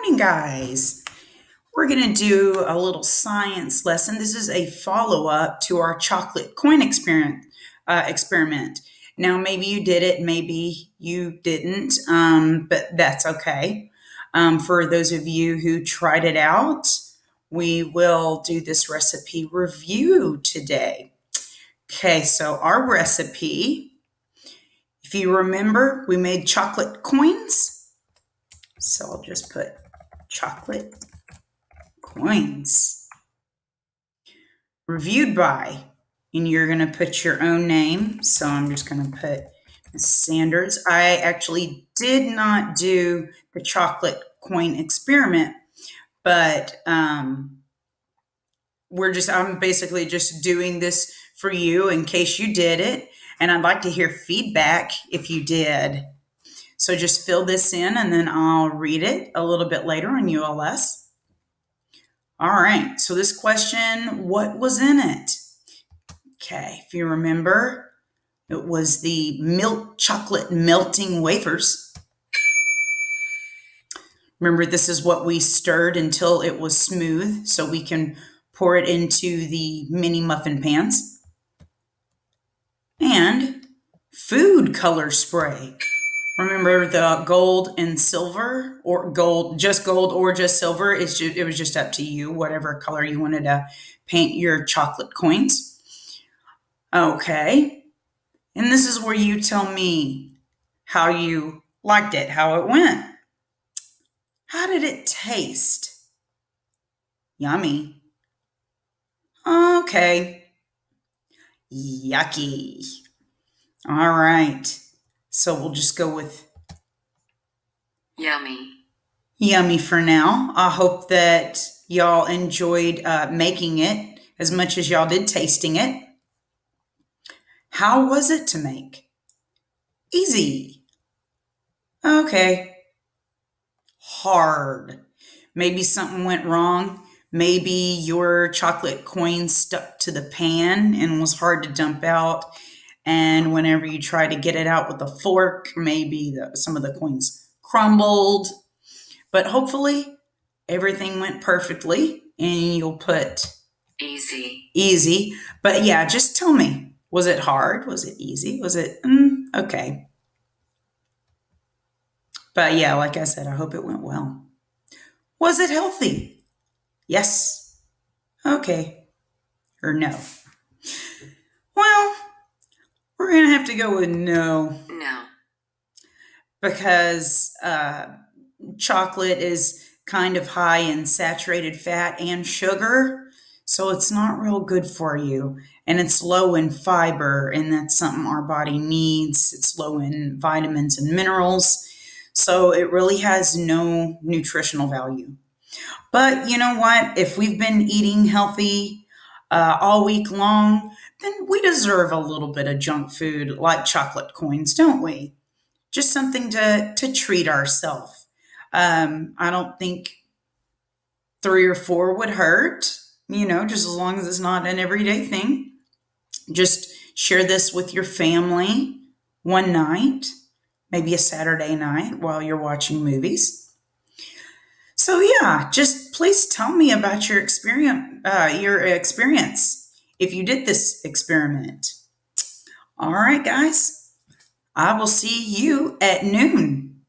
morning, guys. We're going to do a little science lesson. This is a follow up to our chocolate coin experiment. Uh, experiment. Now, maybe you did it, maybe you didn't, um, but that's okay. Um, for those of you who tried it out, we will do this recipe review today. Okay, so our recipe, if you remember, we made chocolate coins. So I'll just put chocolate coins. Reviewed by, and you're going to put your own name. So I'm just going to put Sanders. I actually did not do the chocolate coin experiment, but um, we're just, I'm basically just doing this for you in case you did it. And I'd like to hear feedback if you did. So just fill this in and then I'll read it a little bit later on ULS. All right, so this question, what was in it? Okay, if you remember, it was the milk chocolate melting wafers. Remember, this is what we stirred until it was smooth so we can pour it into the mini muffin pans. And food color spray. Remember the gold and silver or gold, just gold or just silver. It's just, it was just up to you, whatever color you wanted to paint your chocolate coins. Okay. And this is where you tell me how you liked it, how it went. How did it taste? Yummy. Okay. Yucky. All right. So we'll just go with Yummy. yummy for now. I hope that y'all enjoyed uh, making it as much as y'all did tasting it. How was it to make? Easy. Okay. Hard. Maybe something went wrong. Maybe your chocolate coin stuck to the pan and was hard to dump out. And whenever you try to get it out with a fork, maybe the, some of the coins crumbled. But hopefully, everything went perfectly and you'll put Easy. easy. But yeah, just tell me was it hard? Was it easy? Was it mm, okay? But yeah, like I said, I hope it went well. Was it healthy? Yes. Okay. Or no. Well, we're going to have to go with no No. because uh, chocolate is kind of high in saturated fat and sugar. So it's not real good for you. And it's low in fiber, and that's something our body needs. It's low in vitamins and minerals. So it really has no nutritional value. But you know what? If we've been eating healthy uh, all week long, then we deserve a little bit of junk food like chocolate coins, don't we? Just something to, to treat ourselves. Um, I don't think three or four would hurt, you know, just as long as it's not an everyday thing. Just share this with your family one night, maybe a Saturday night while you're watching movies. So yeah, just please tell me about your experience. Uh, your experience if you did this experiment. All right, guys. I will see you at noon.